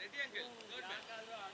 谁垫给？都全干？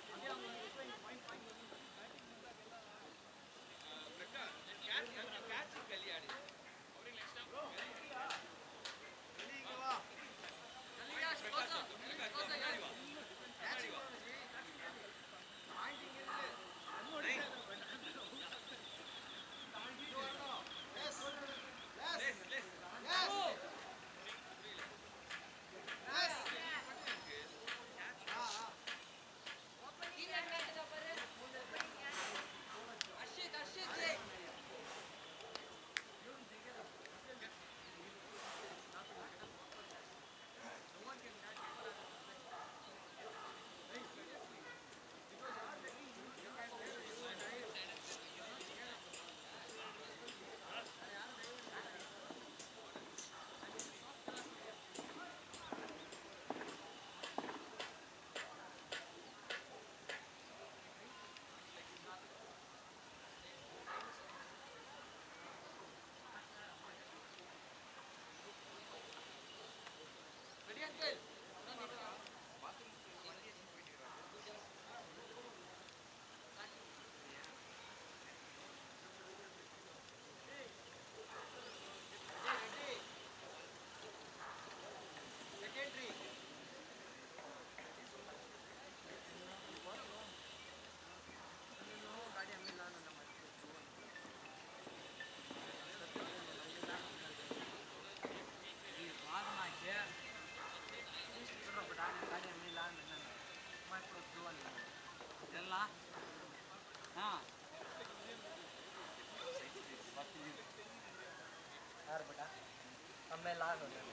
car ఉంటుంది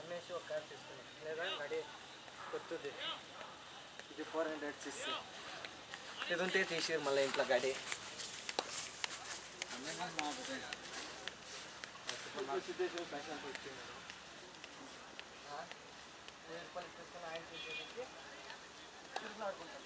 అమ్మేసి ఒక కార్ తీసుకున్నాం లేదా నడి కొత్తది ఇది ఫోర్ హండ్రెడ్ సిక్స్ ఇది ఉంటే తీసి మళ్ళీ ఇంట్లో గాడి. ఆయన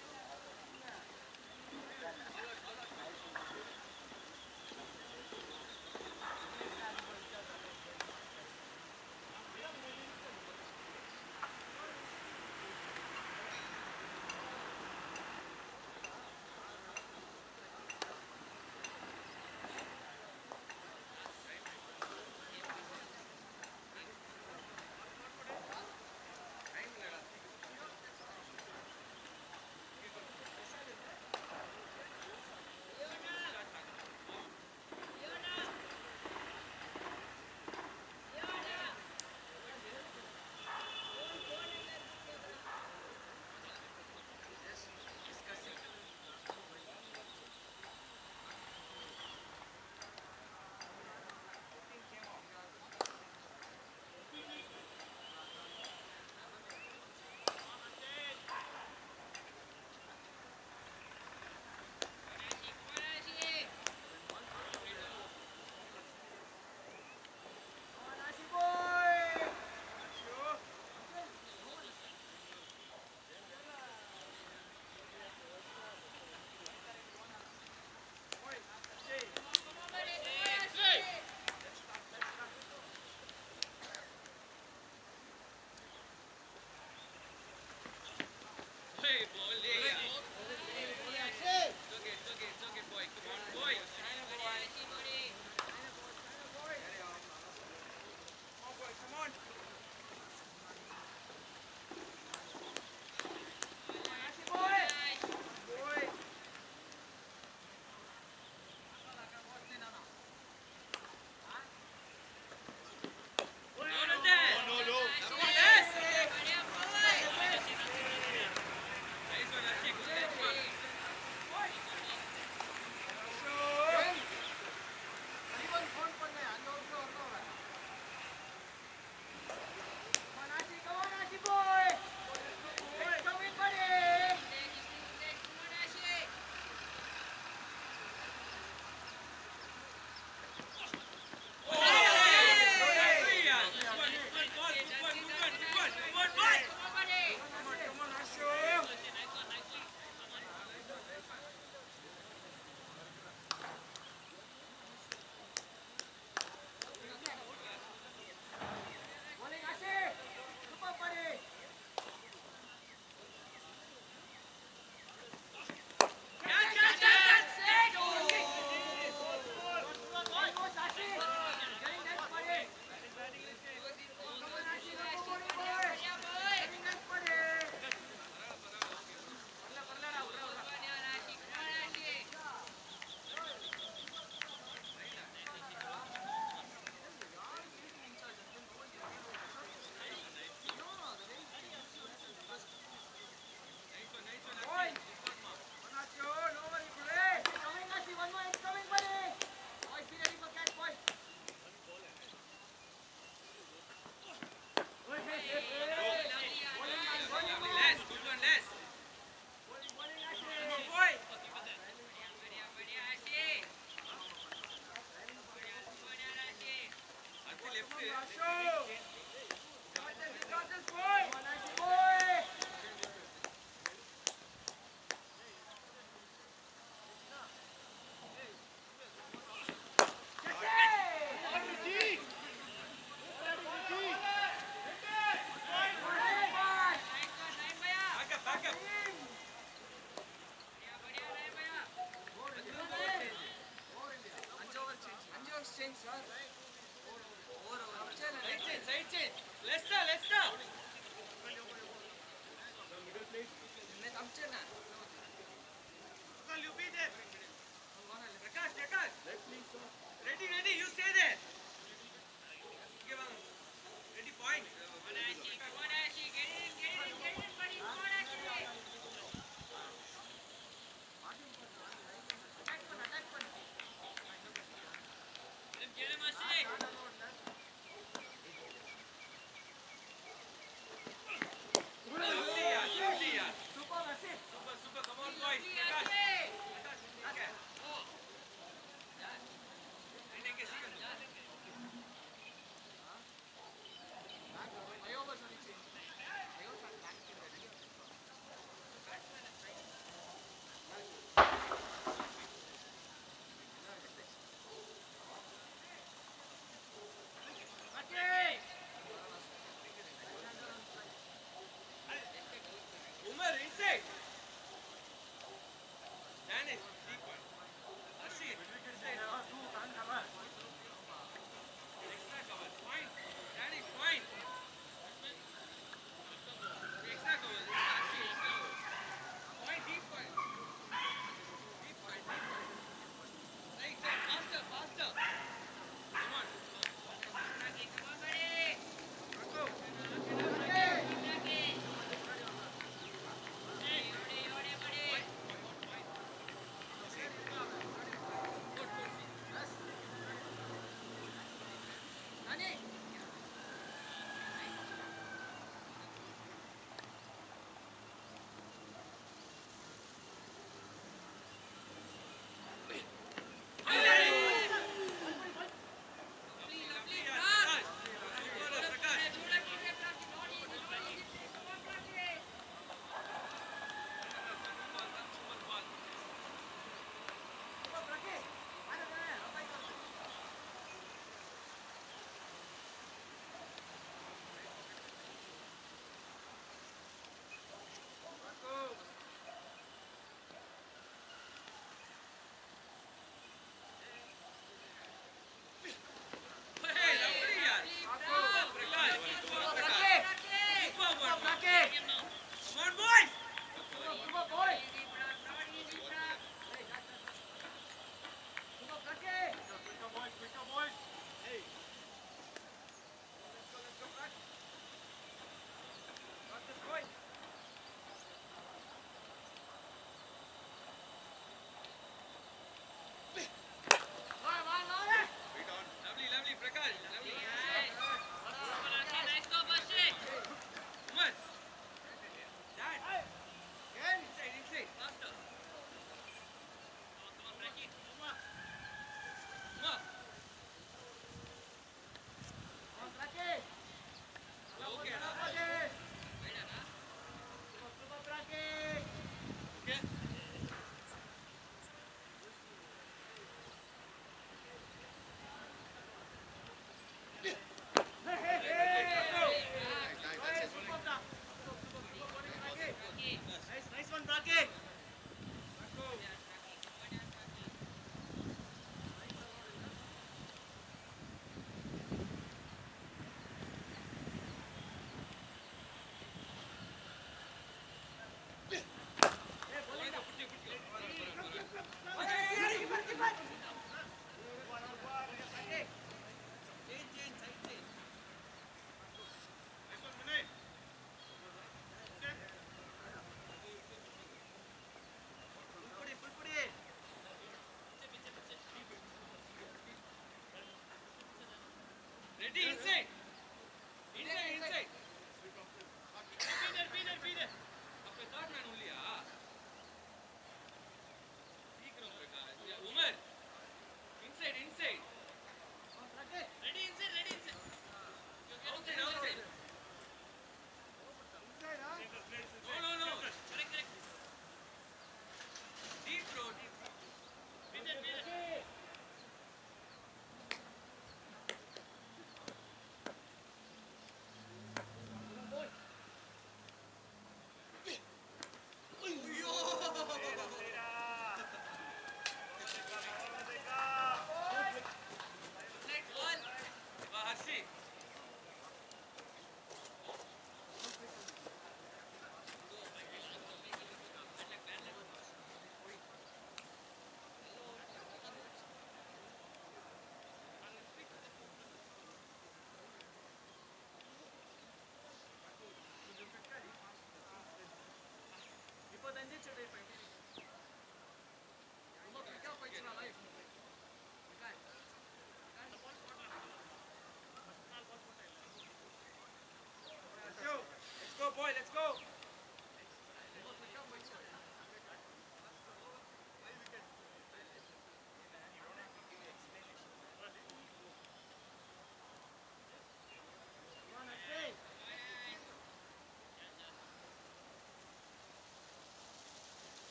Ready?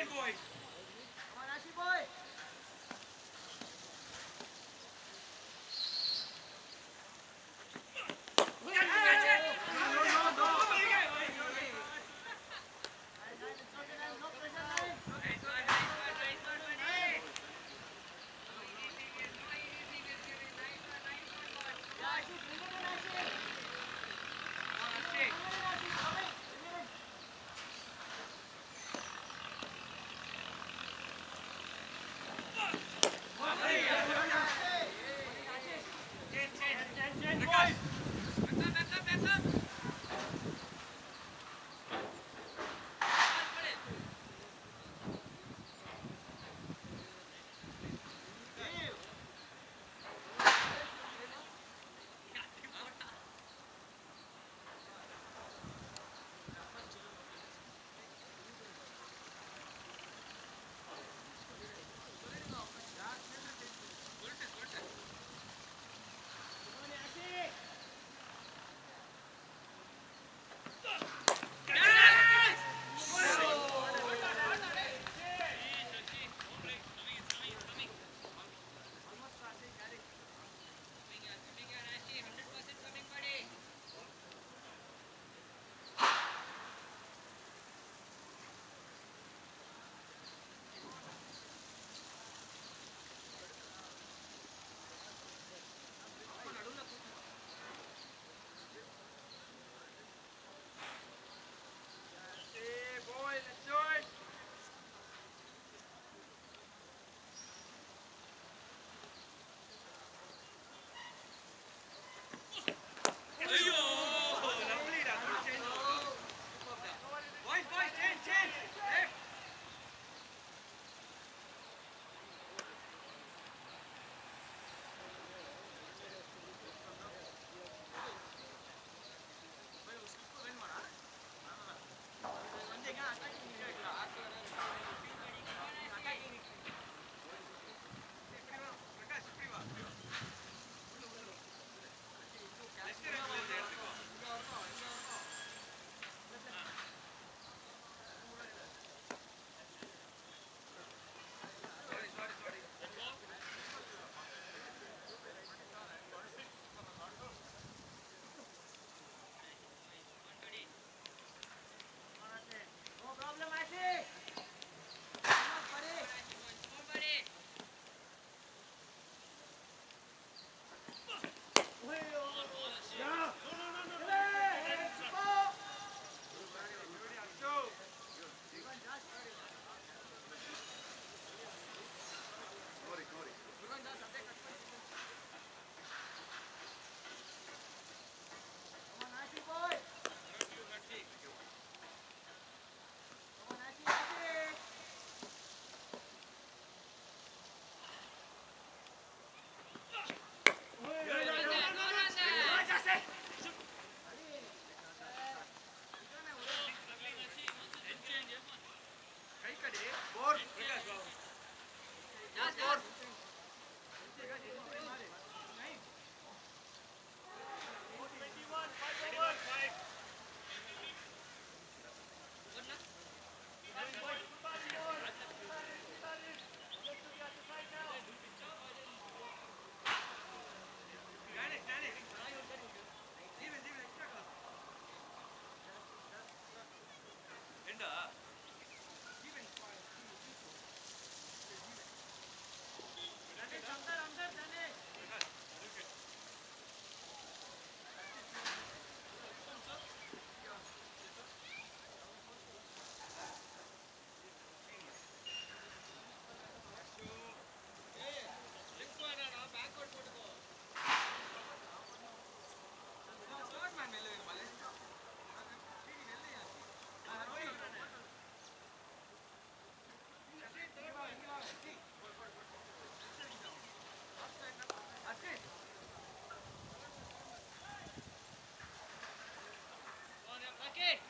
Fine, boys. again.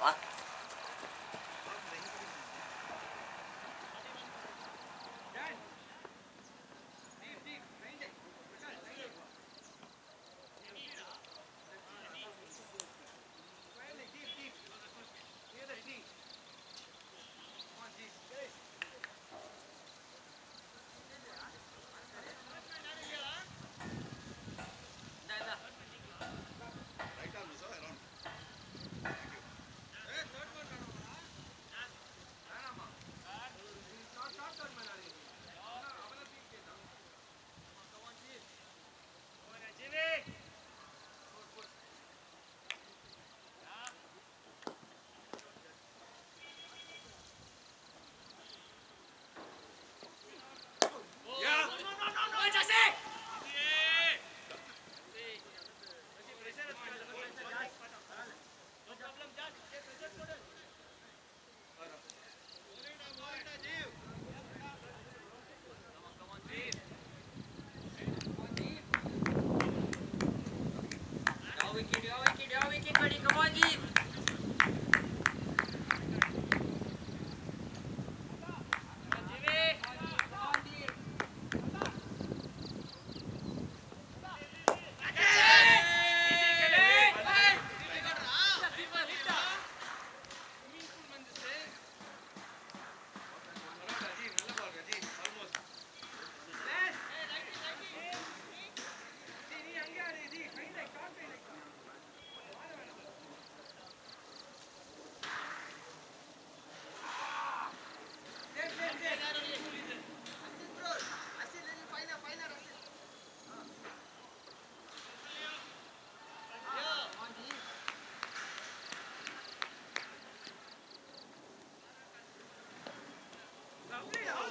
啊。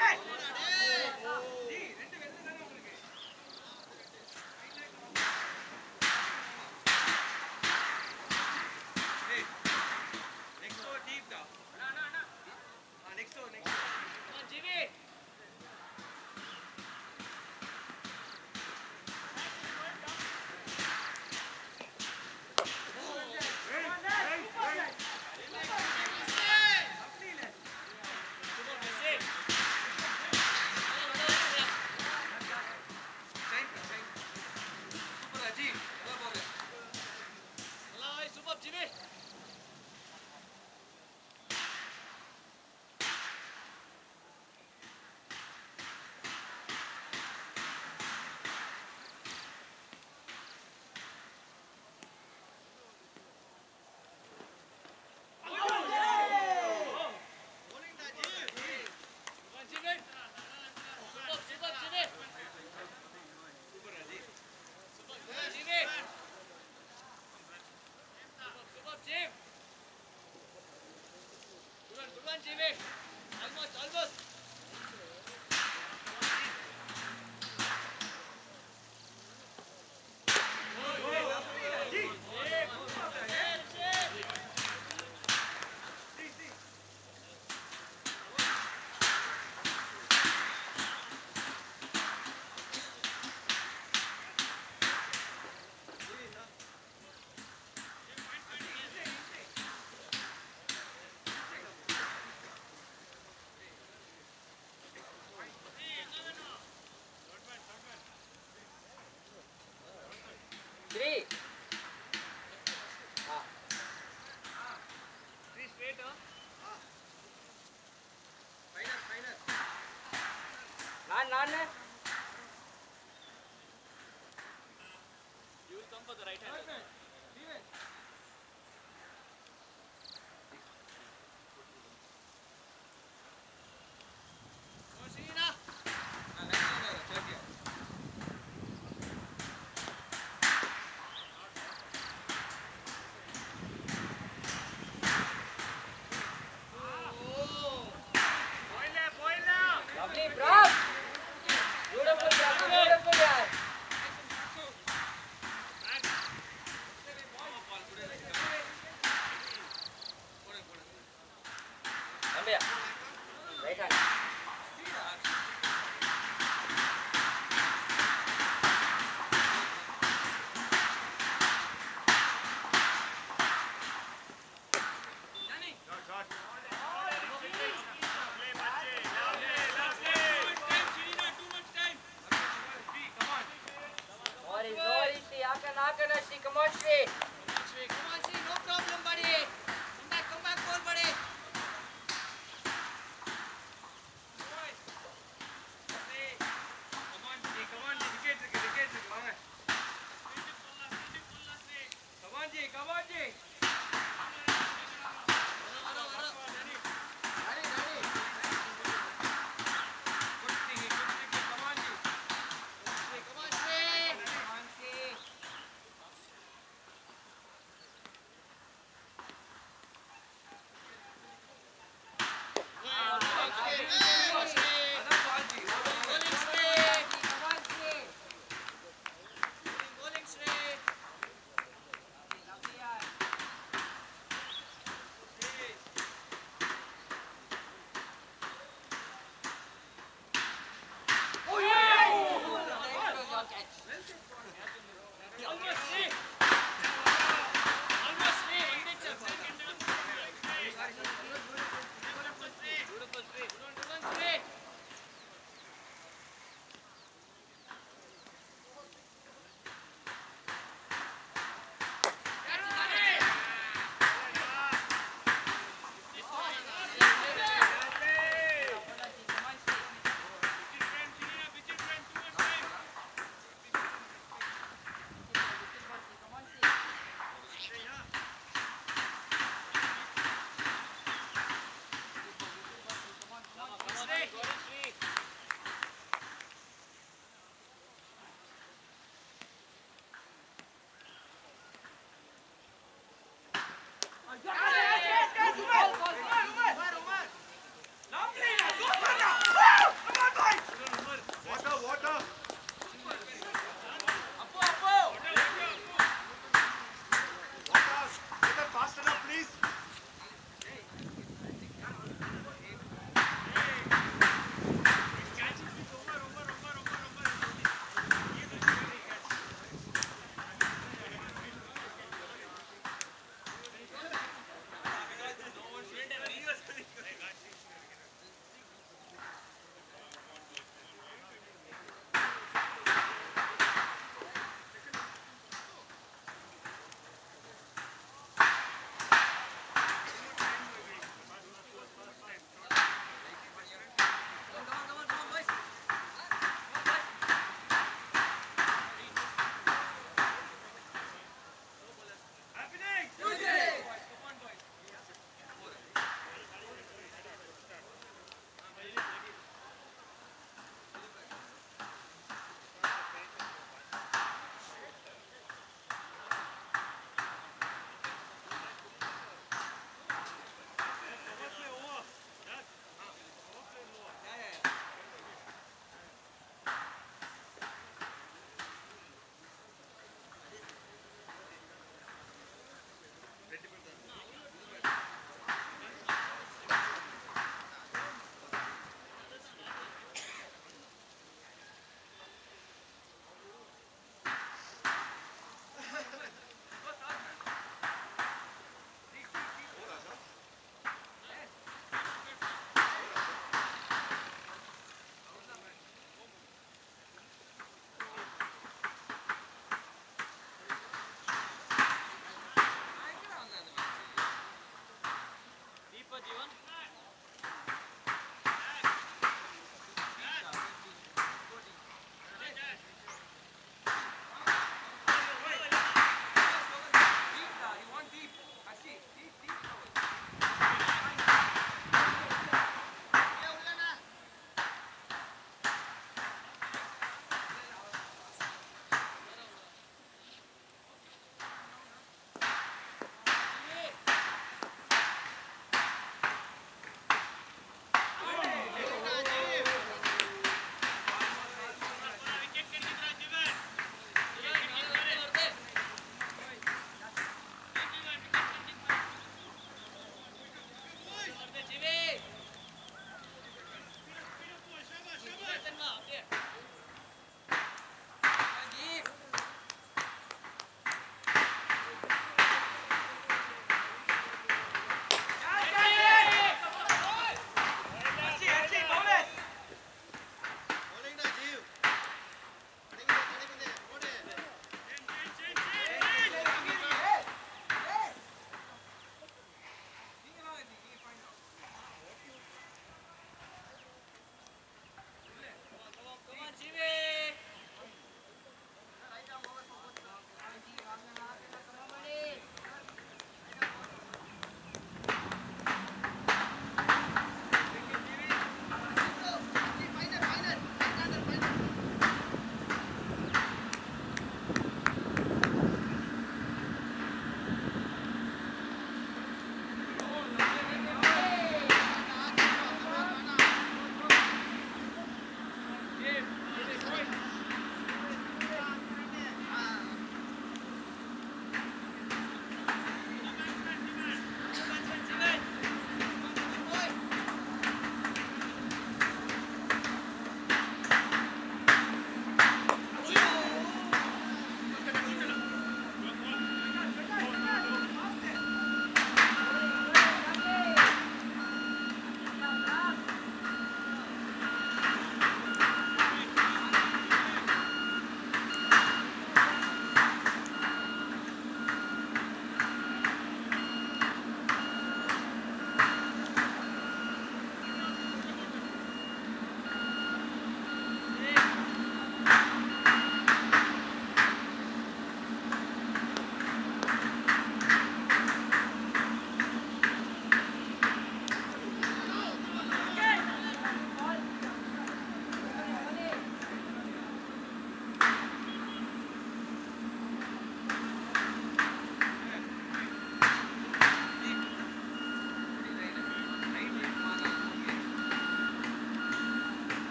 Hey! banane. Anyone?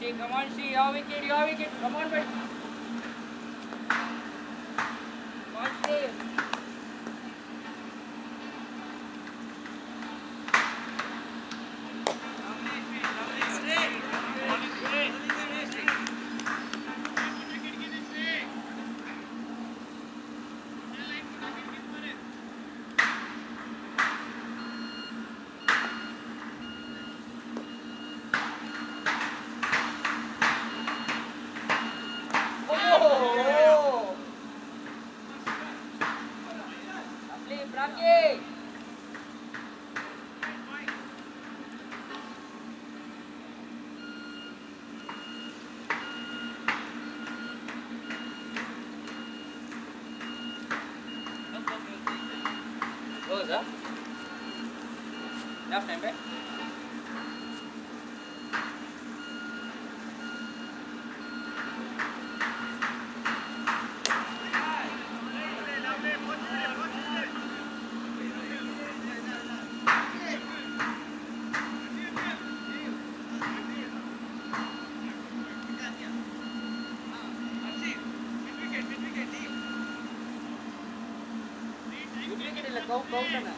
she, come on, she. How wicket, how wicket. Come on, buddy. vote on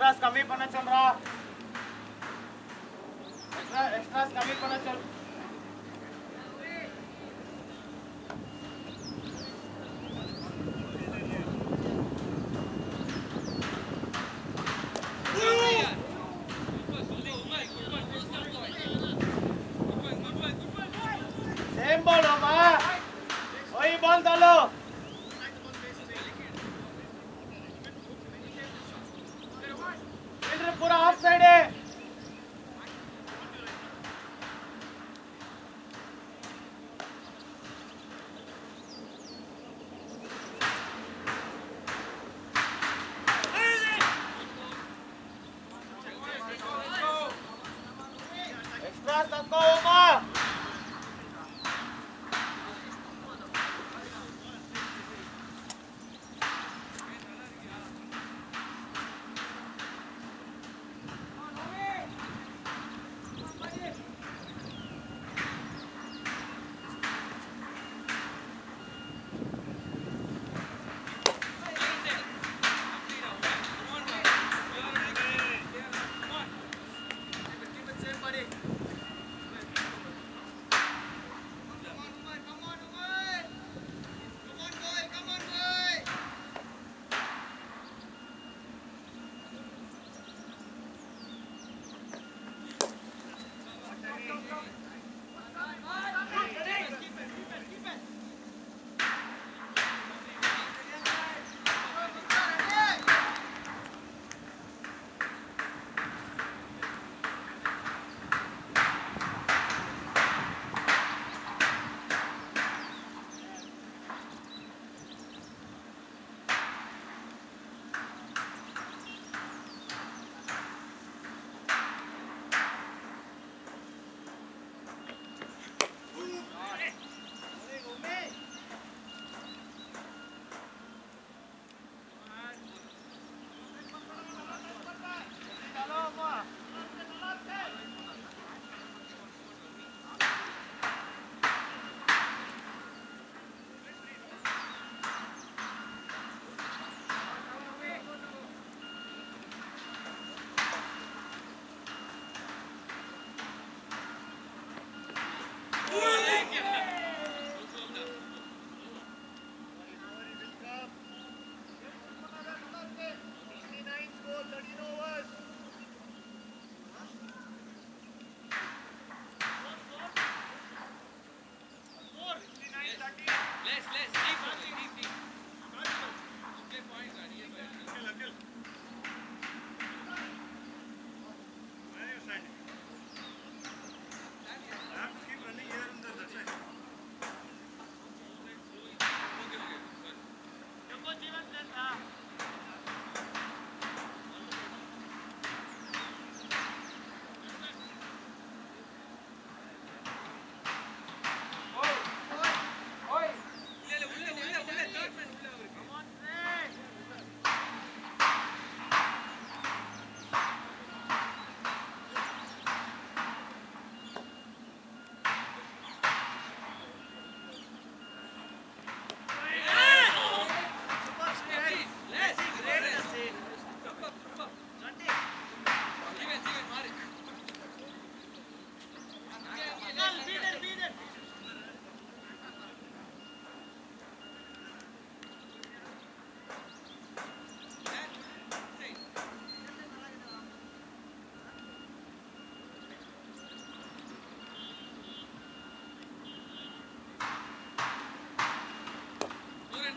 extras कमी पना चल रहा एक्स्ट्रा कमी पना चल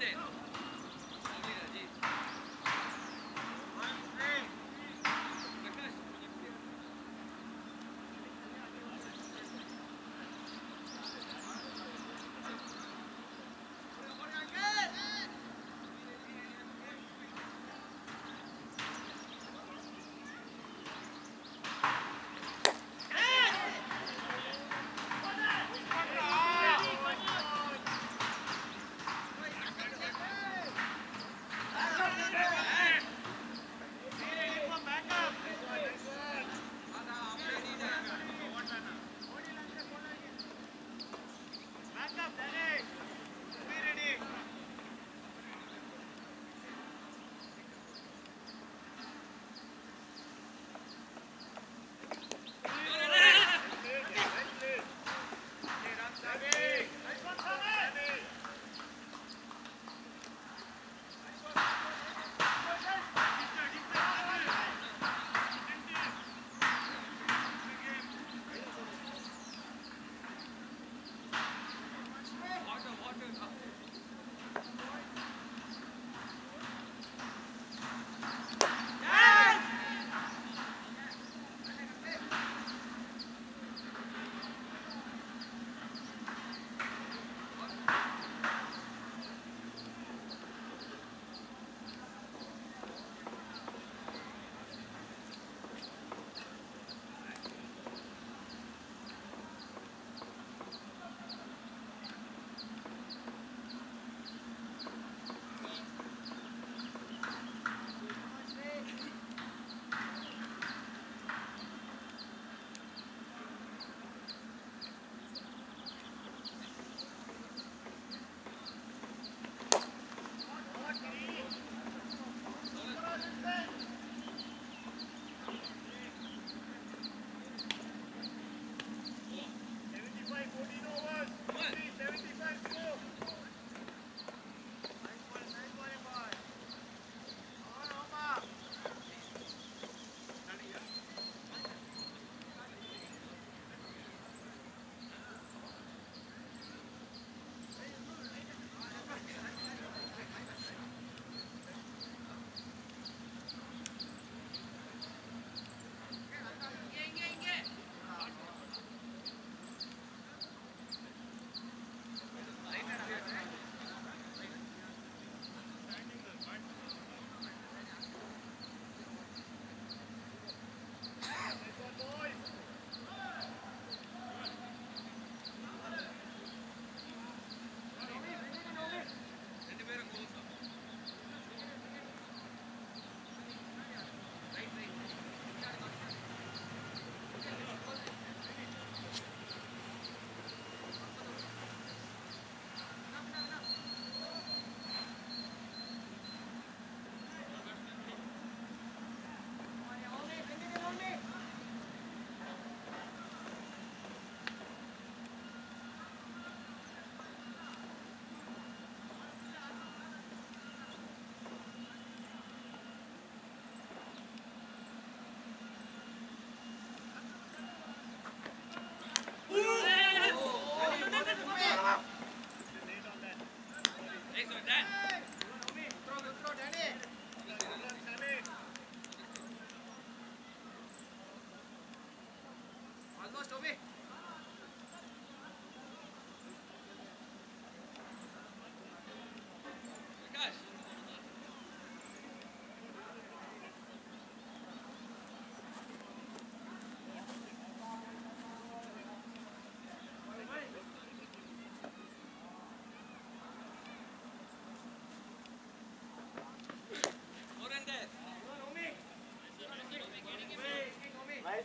London.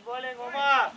我嘞，我妈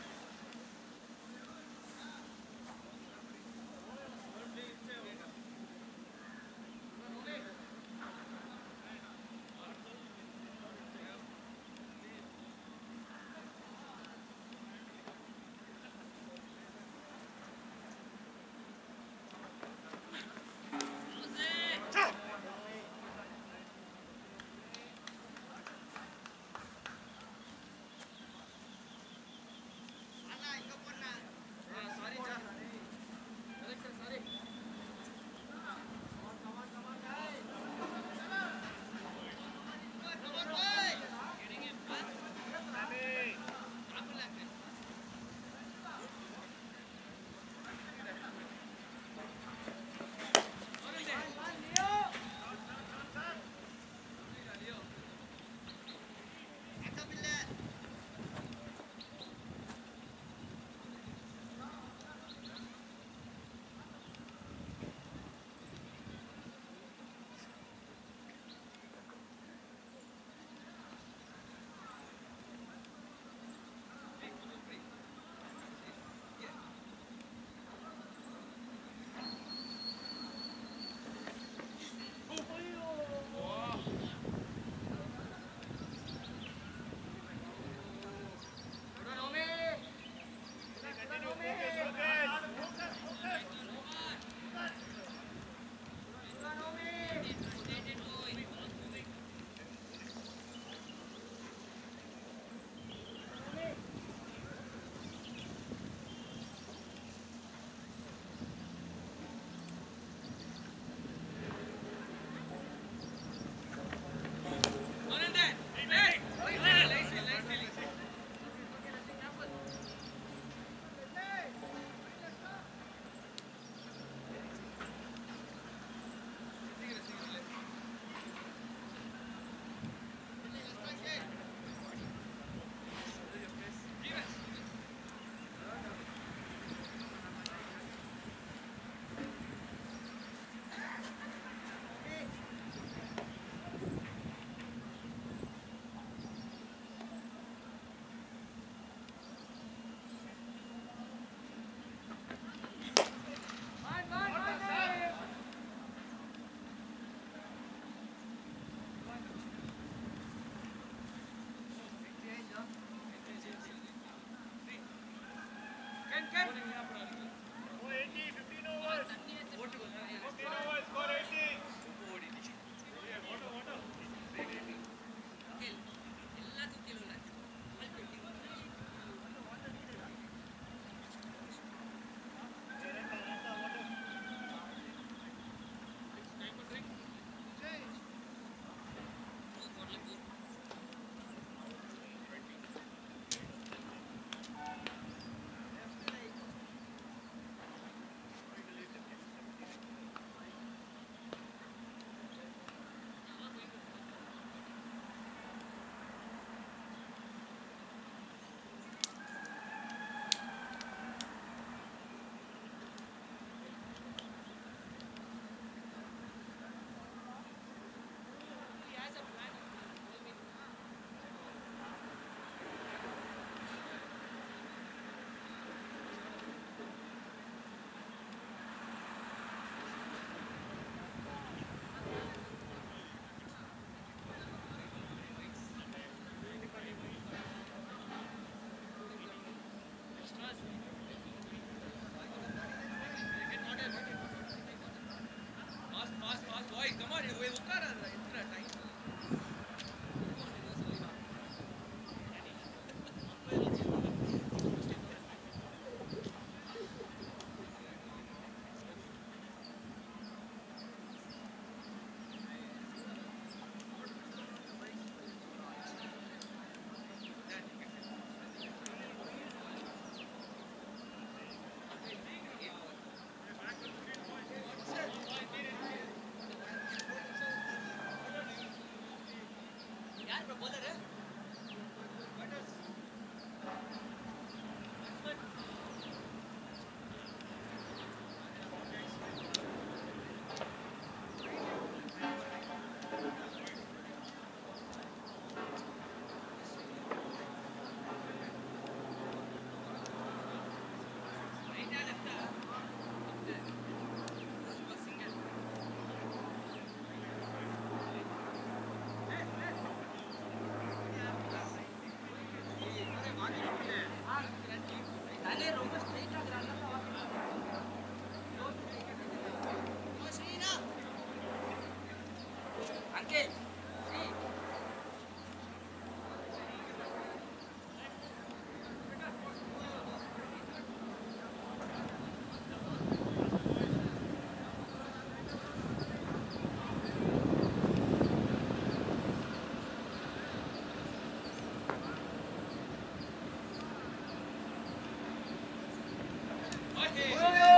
Okay. Come on, यार बोल रहे Anche Ready.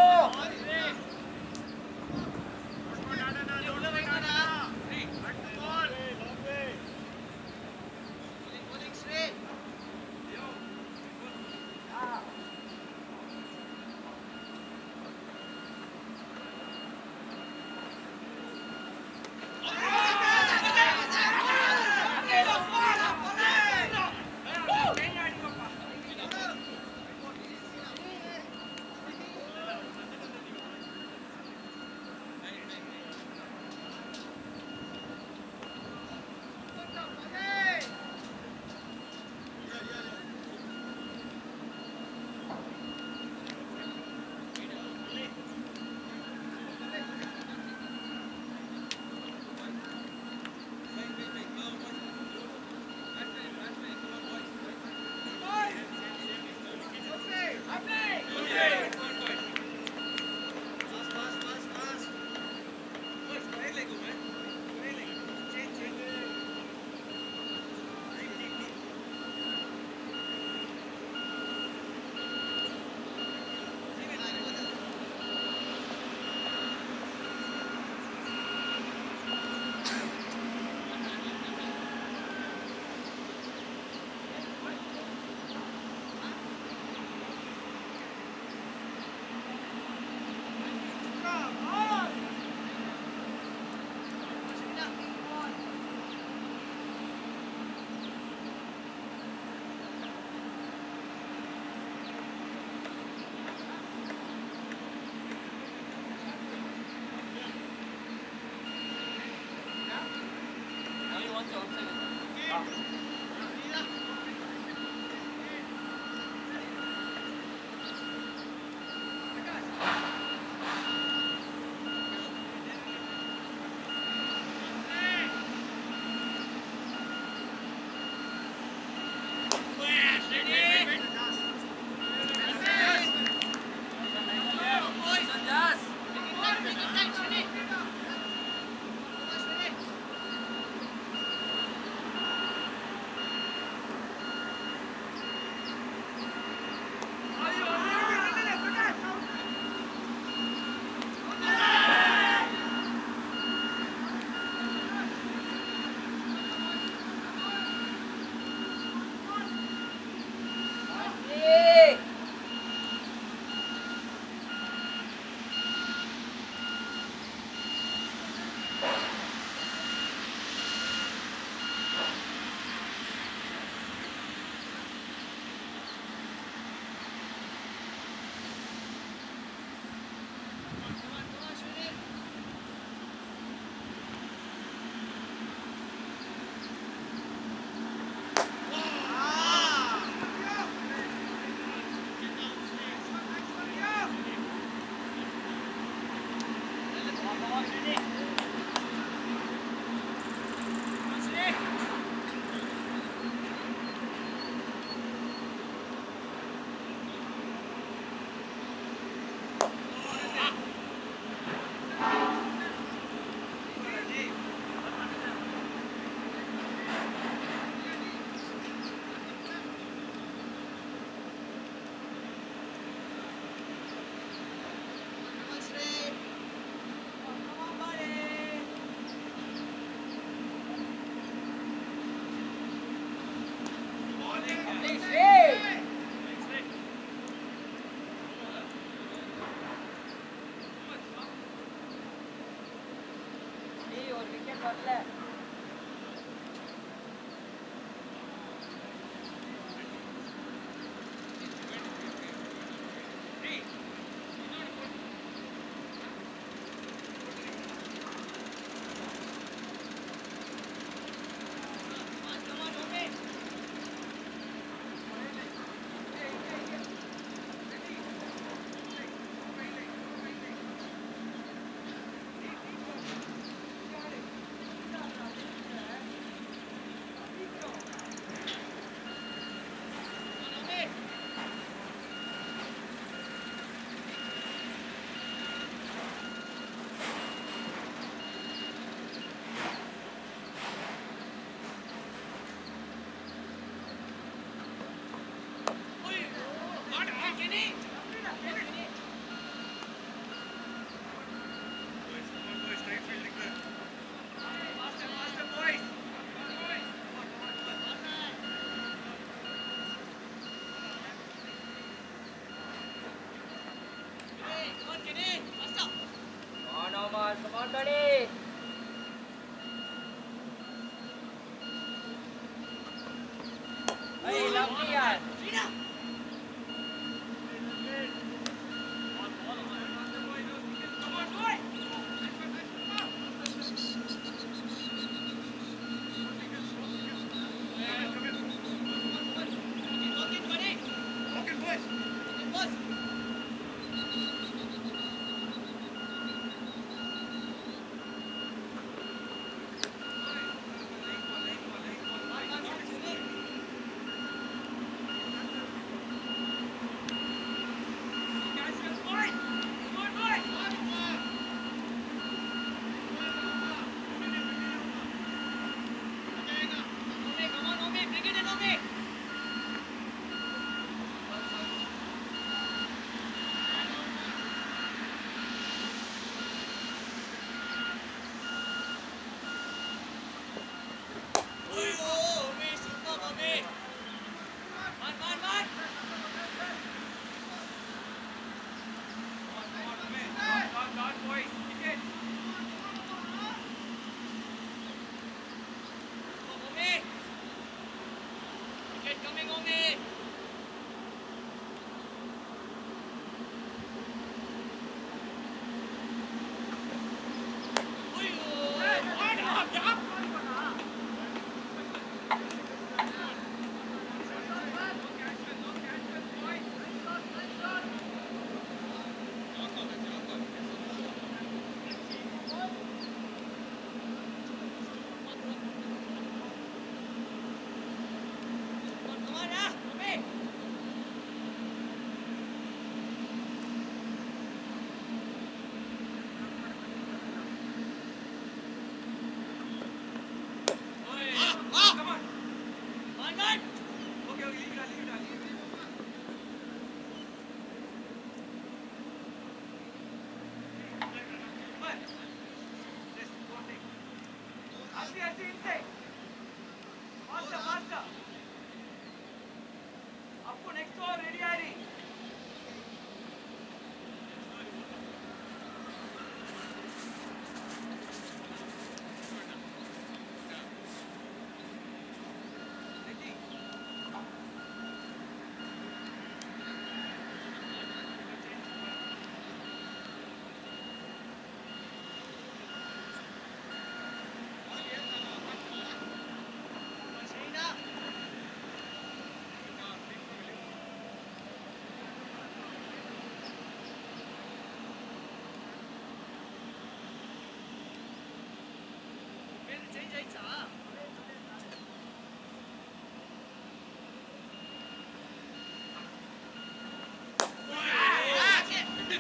れ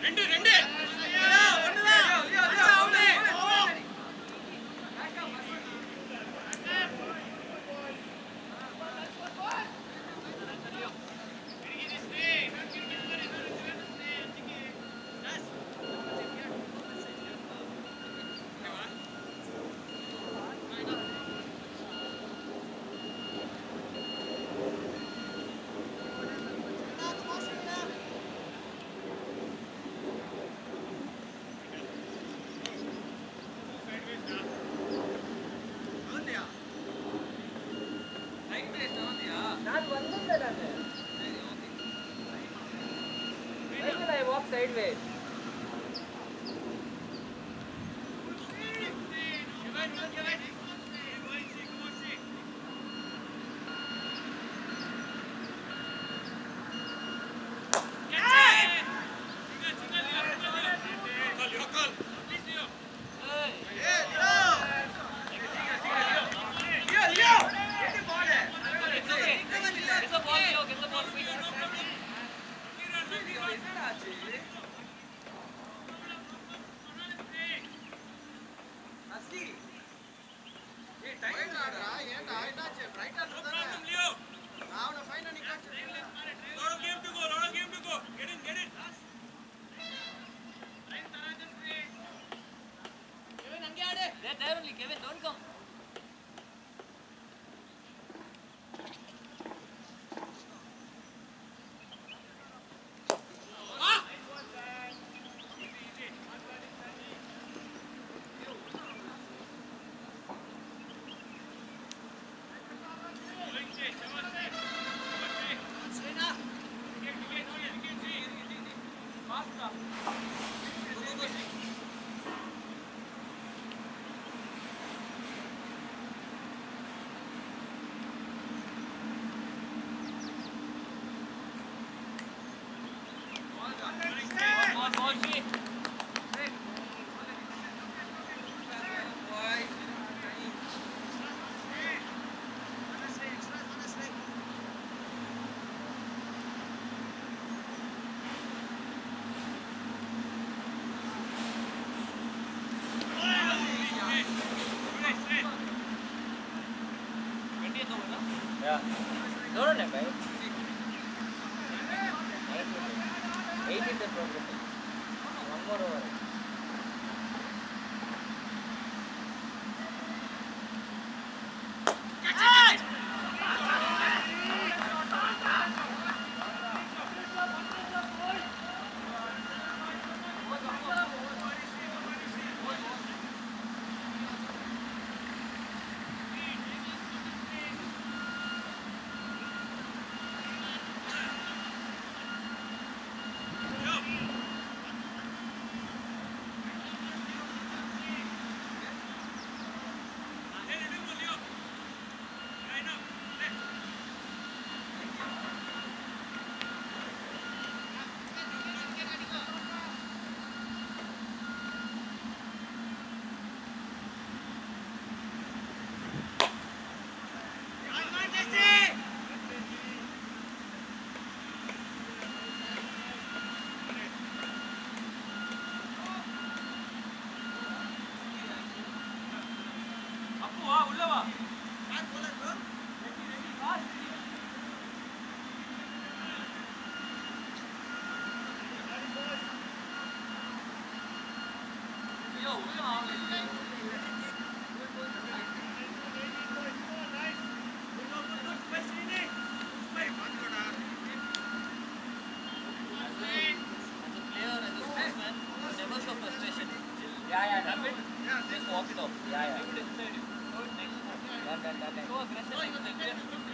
ரெண்டு ரெண்டு it. すごい。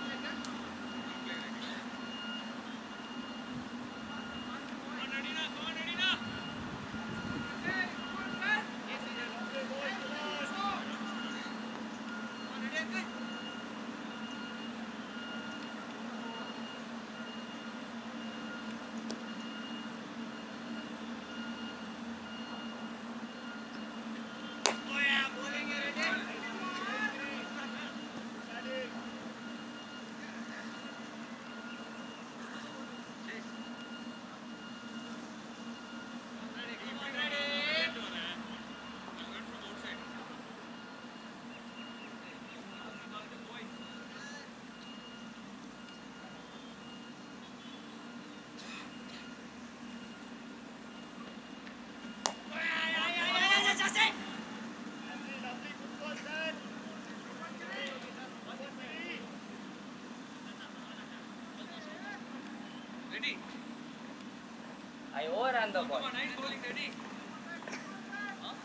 I overran the ball.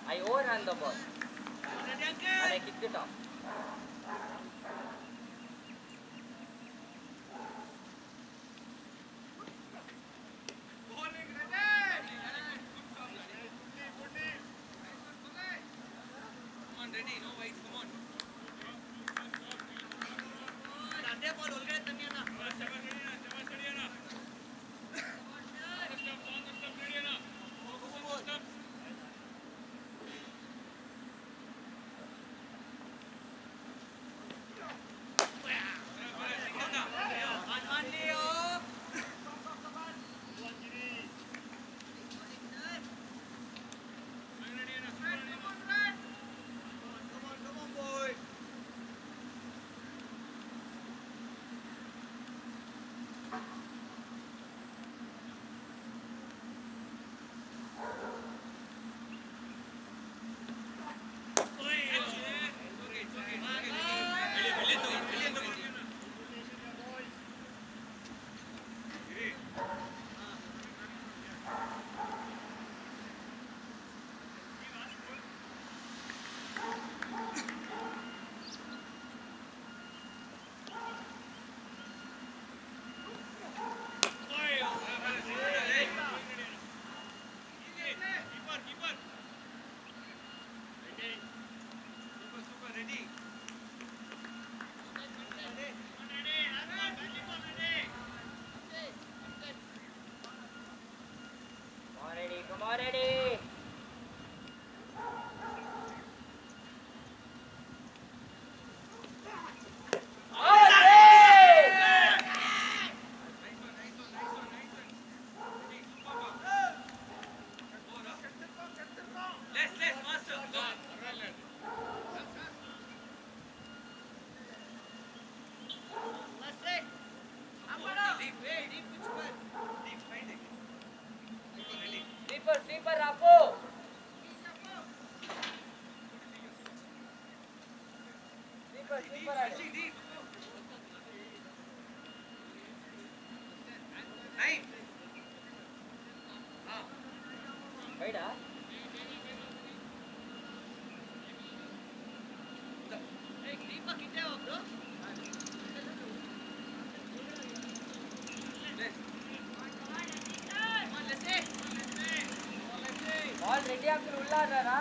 I overran the ball. And I kicked it off. Ready, no? ரைடா பால் ரெடி ஆக்குன்னு உள்ளாடுறாரா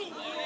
Amen.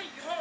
Hey, you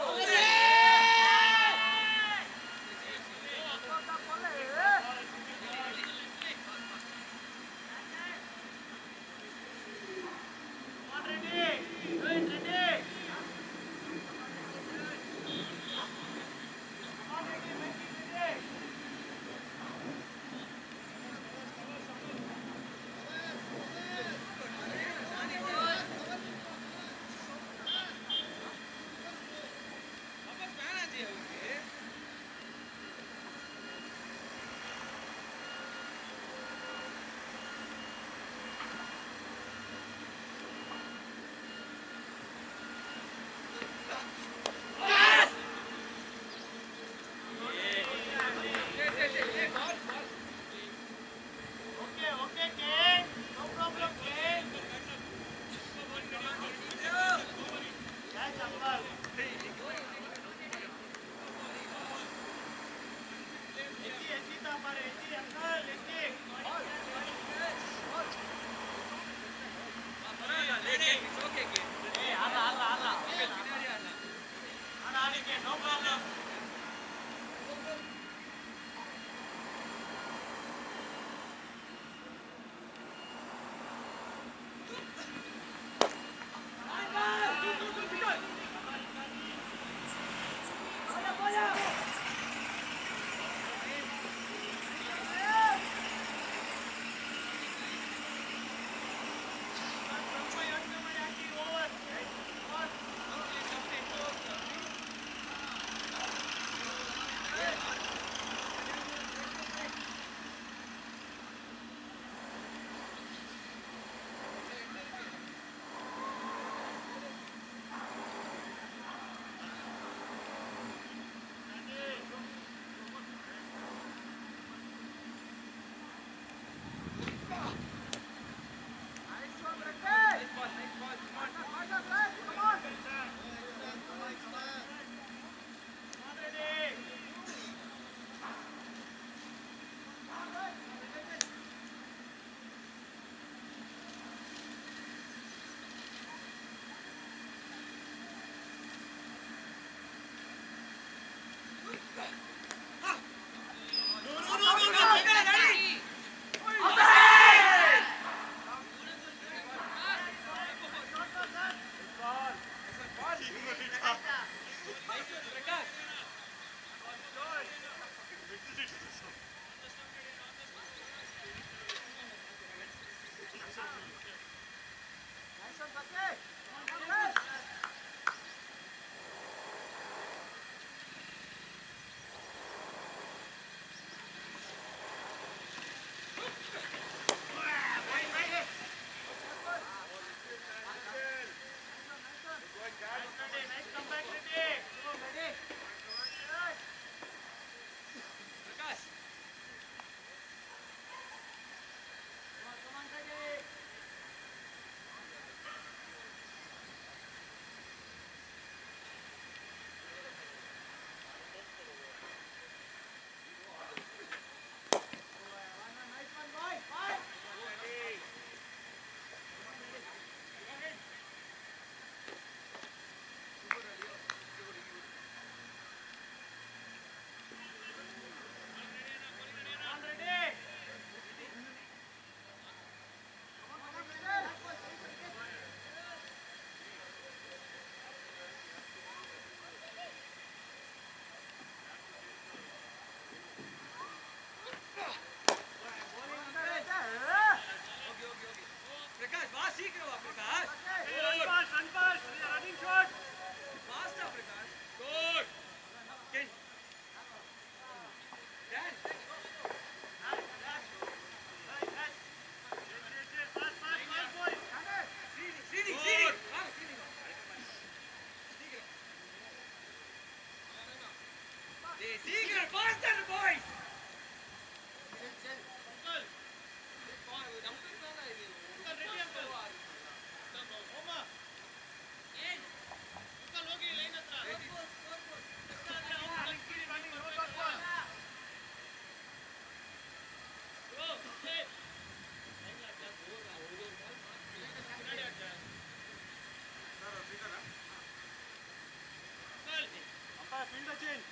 林更新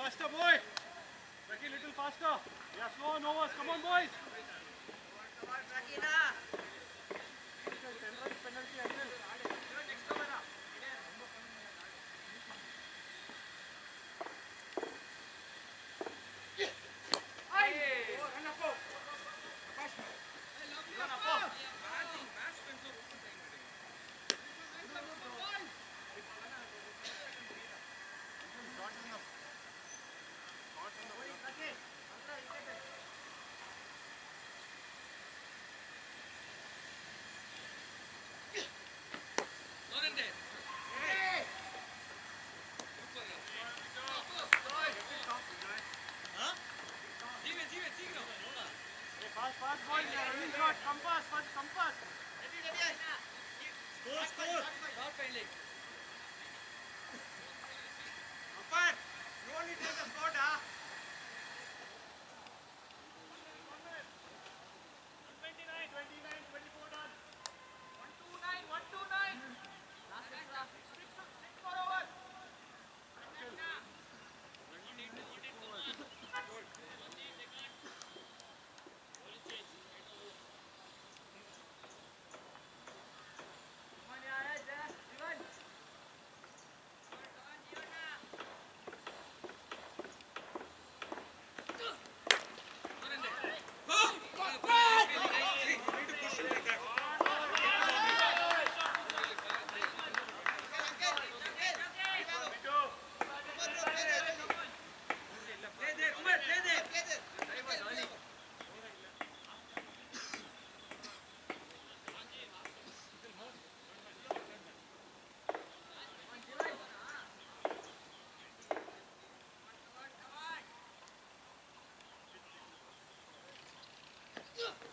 faster, boy. Becky, little faster. Yeah, slow no overs. Come on, boys. Ugh.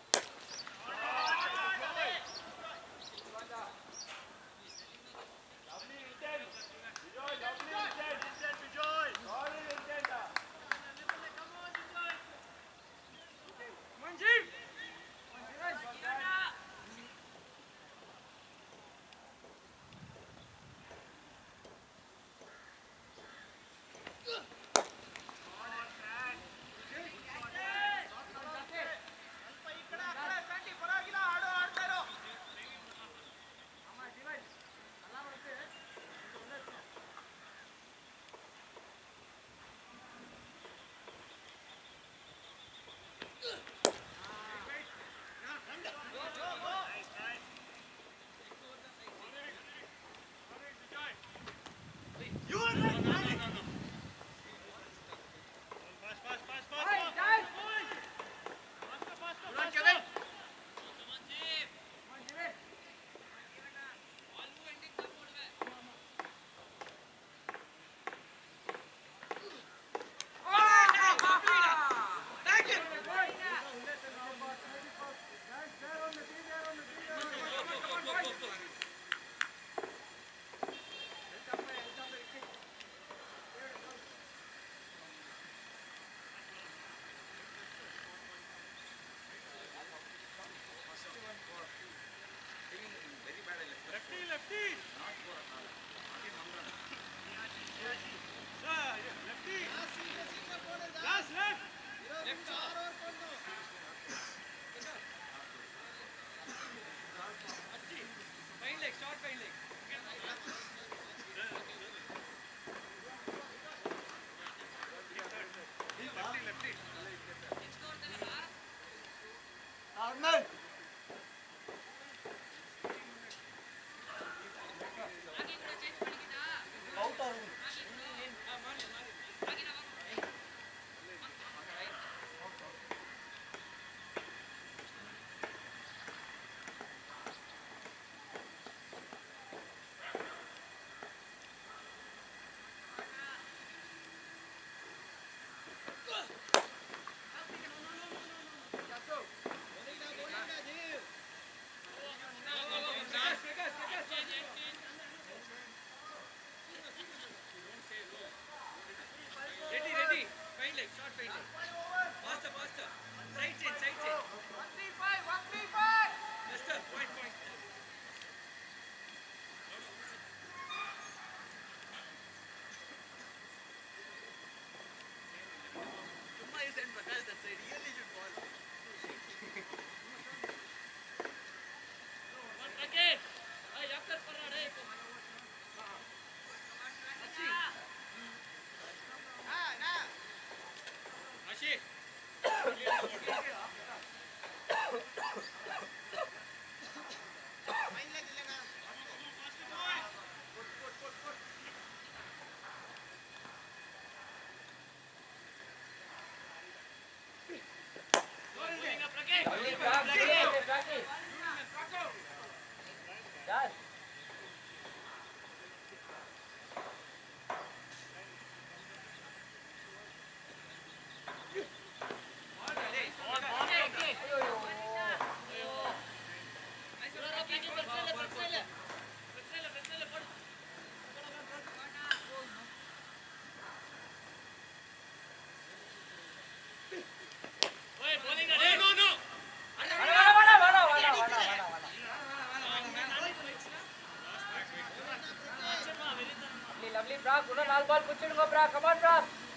Drop, una nalbal, put your go, brah, come on, drop.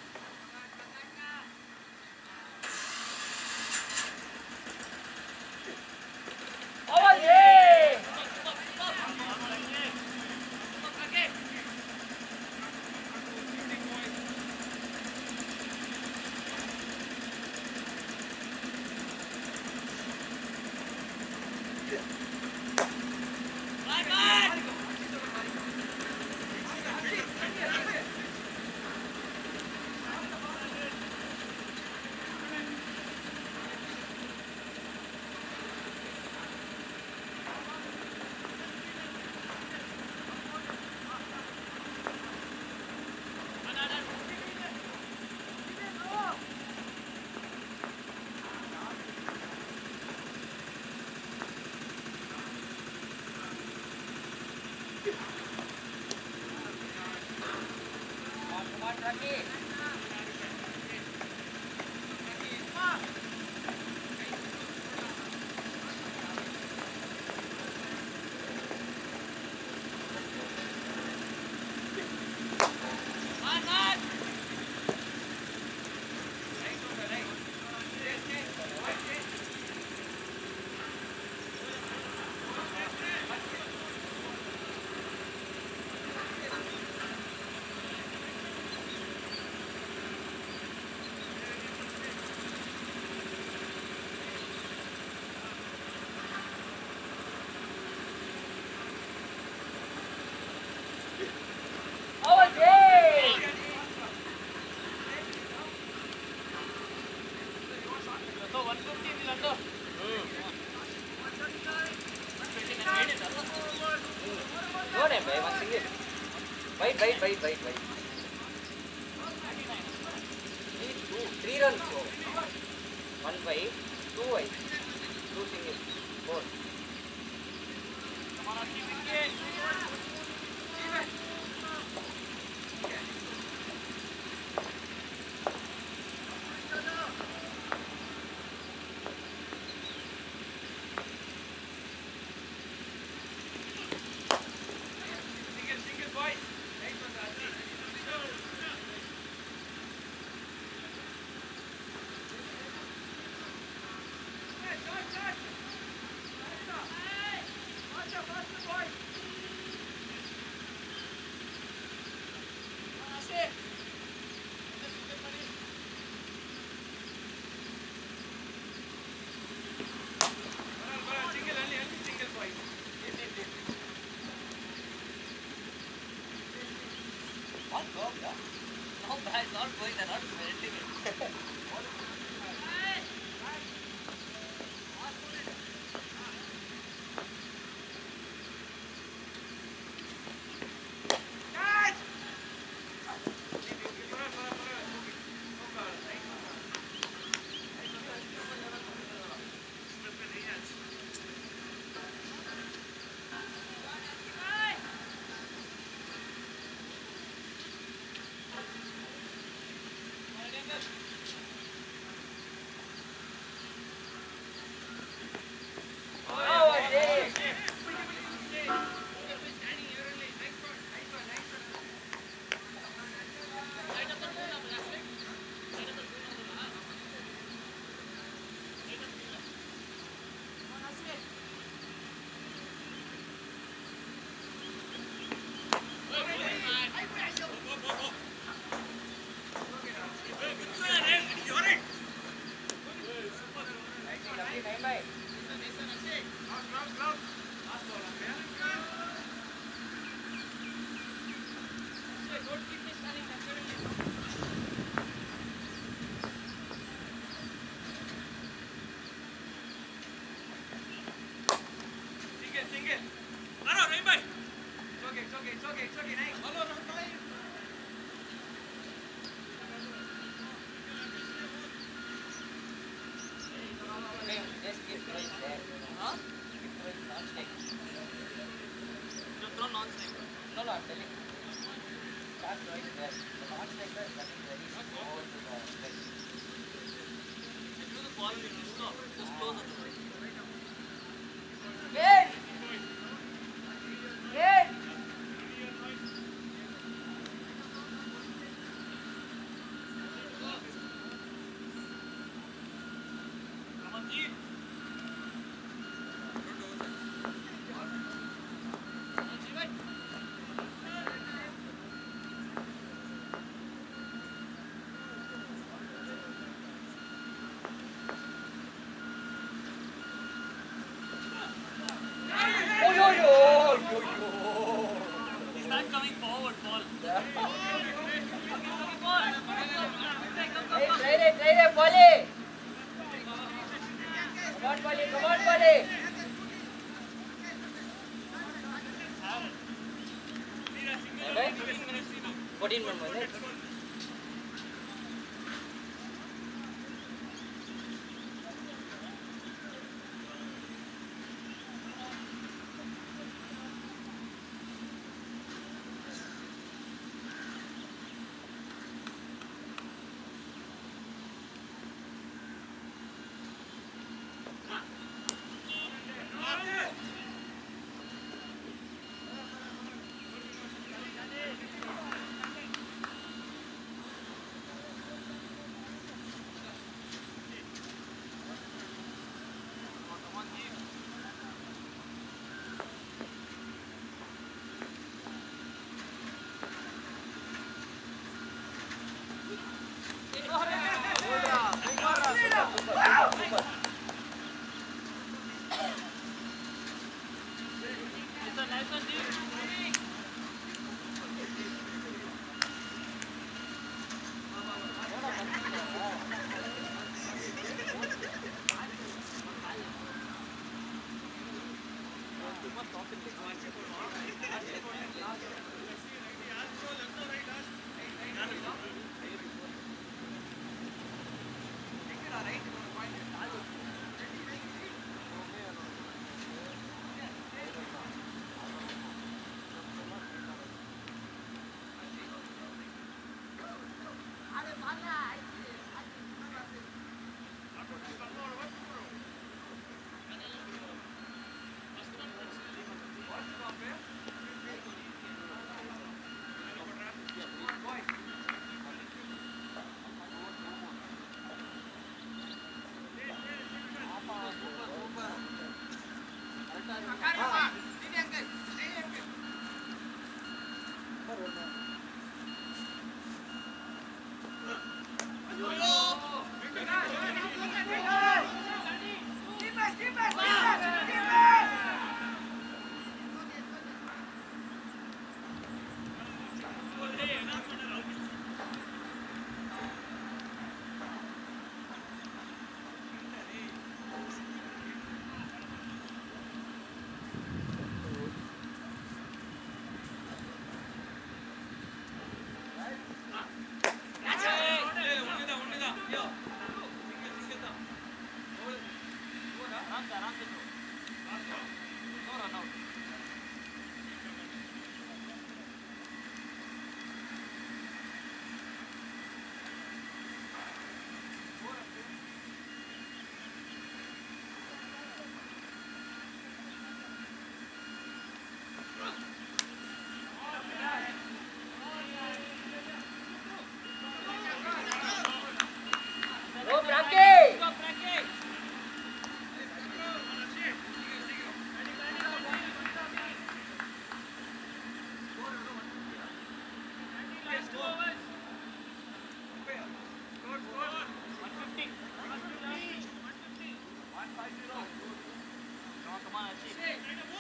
Six.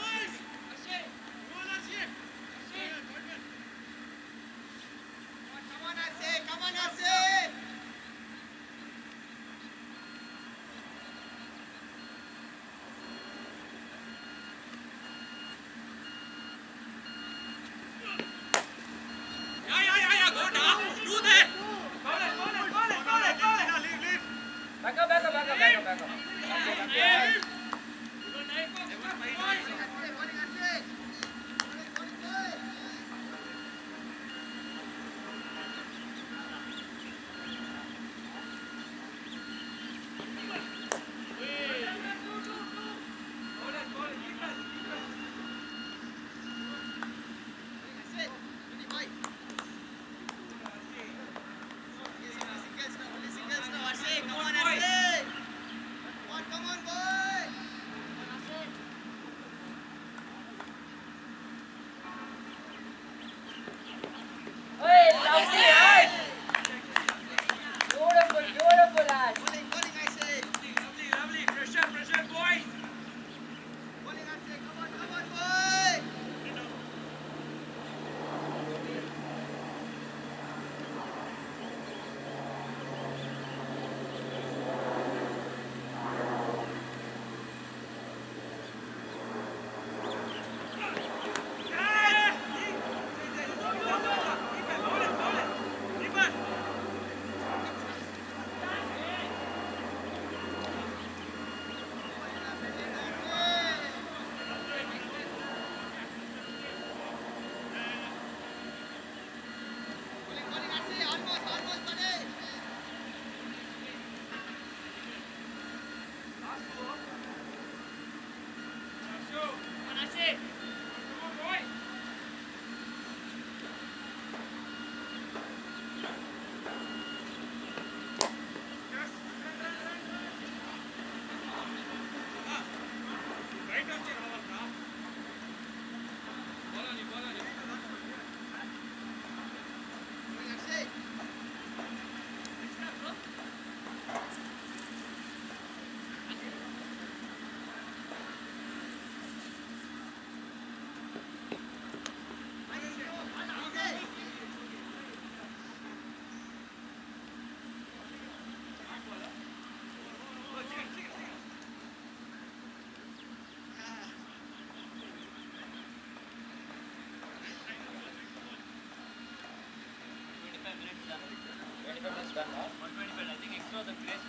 No, the grace.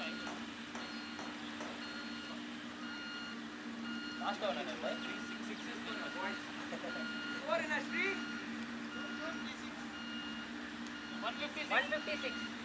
Last one, another boy. Three, six, six is the. Four in a three. One fifty six. One fifty six.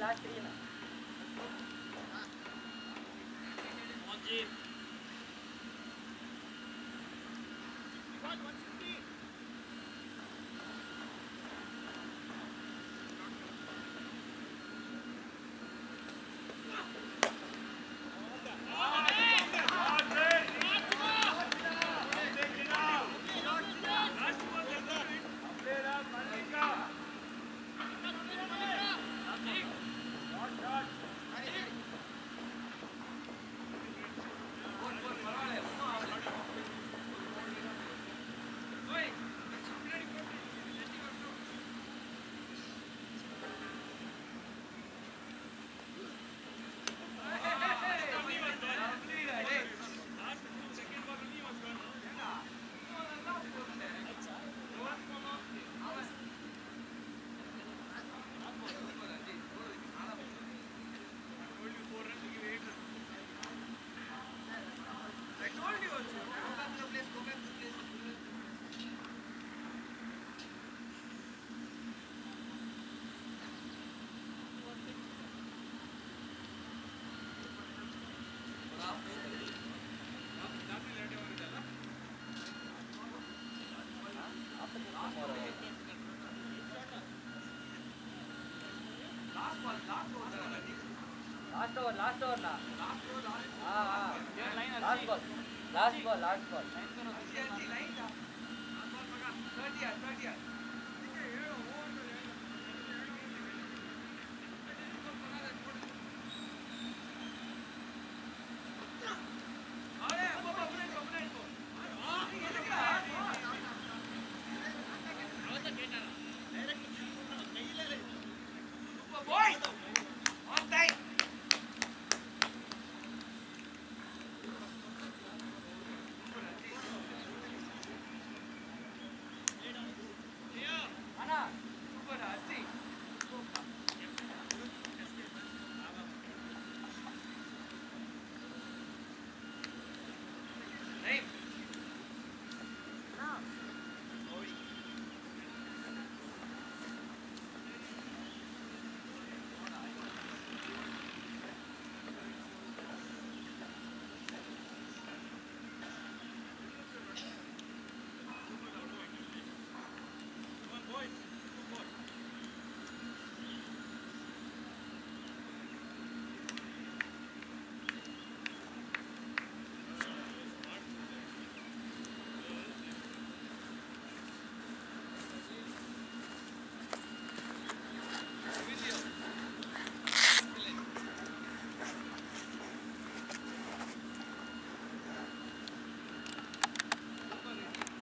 la Last over, last over na. Ah, ah. Last ball. Last ball, last ball.